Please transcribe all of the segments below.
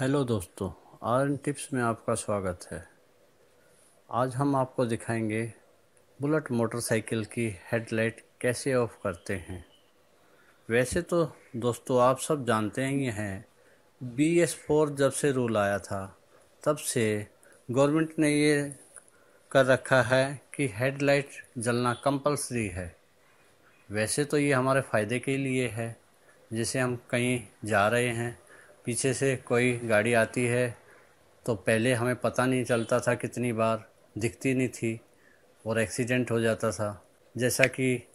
Hello दोस्तों are N tips में आपका स्वागत है। आज हम आपको दिखाएँगे बुलेट मोटरसाइकिल की हेडलाइट कैसे ऑफ़ करते हैं। वैसे तो दोस्तों आप सब जानते ही हैं, बी एस फोर जब से रूल आया था, तब से गवर्नमेंट ने ये कर रखा है कि हेडलाइट जलना कंपलसरी है। वैसे तो ये हमारे फ़ायदे के लिए है, जैसे हम कहीं जा रहे हैं। पीछे से कोई गाड़ी आती है तो पहले हमें पता नहीं चलता था कितनी बार, दिखती नहीं थी और एक्सीडेंट हो जाता था। जैसा कि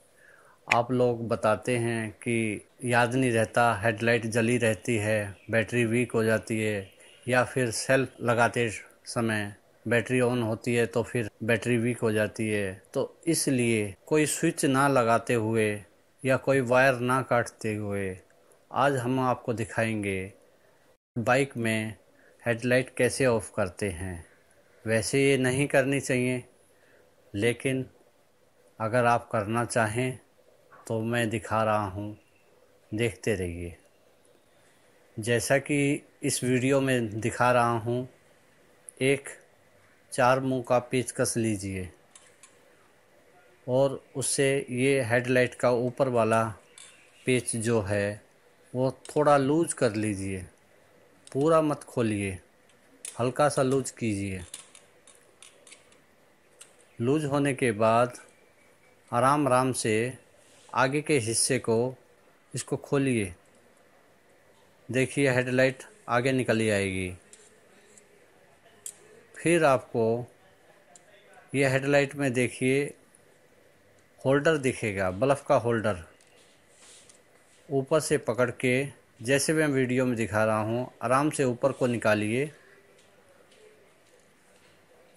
आप लोग बताते हैं कि याद नहीं रहता, हेडलाइट जली रहती है, बैटरी वीक हो जाती है, या फिर सेल्फ लगाते समय बैटरी ऑन होती है तो फिर बैटरी वीक हो जाती है। तो इसलिए कोई स्विच ना लगाते हुए या कोई वायर ना काटते हुए आज हम आपको दिखाएँगे बाइक में हेडलाइट कैसे ऑफ़ करते हैं? वैसे ये नहीं करनी चाहिए, लेकिन अगर आप करना चाहें तो मैं दिखा रहा हूँ। देखते रहिए। जैसा कि इस वीडियो में दिखा रहा हूँ, एक चार मुँह का पेचकस लीजिए और उससे ये हेडलाइट का ऊपर वाला पेच जो है, वो थोड़ा लूज कर लीजिए। पूरा मत खोलिए। हल्का सा लूज कीजिए। लूज होने के बाद आराम आराम से आगे के हिस्से को इसको खोलिए। देखिए, हेडलाइट आगे निकली आएगी फिर आपको यह हेडलाइट में देखिए, होल्डर दिखेगा, बल्ब का होल्डर। ऊपर से पकड़ के जैसे मैं वीडियो में दिखा रहा हूँ, आराम से ऊपर को निकालिए।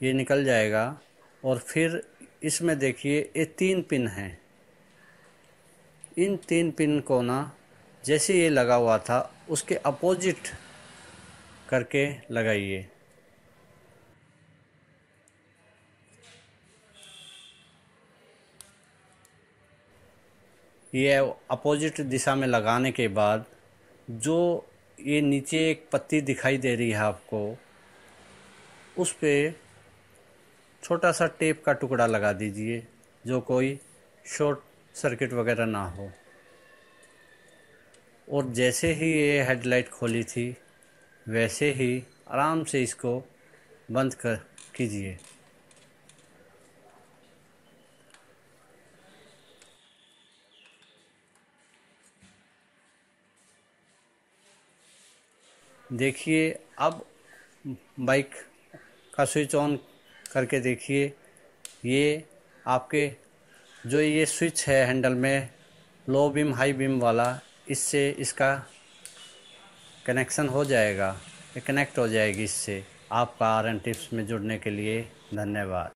ये निकल जाएगा। और फिर इसमें देखिए, ये तीन पिन हैं। इन तीन पिन को ना, जैसे ये लगा हुआ था, उसके अपोजिट करके लगाइए। ये अपोजिट दिशा में लगाने के बाद जो ये नीचे एक पत्ती दिखाई दे रही है आपको, उस पर छोटा सा टेप का टुकड़ा लगा दीजिए, जो कोई शॉर्ट सर्किट वगैरह ना हो। और जैसे ही ये हेडलाइट खोली थी, वैसे ही आराम से इसको बंद कर कीजिए। देखिए, अब बाइक का स्विच ऑन करके देखिए। ये आपके जो ये स्विच है हैंडल में, लो बीम, हाई बीम वाला, इससे इसका कनेक्शन हो जाएगा। कनेक्ट हो जाएगी इससे। आपका आर एन टिप्स में जुड़ने के लिए धन्यवाद।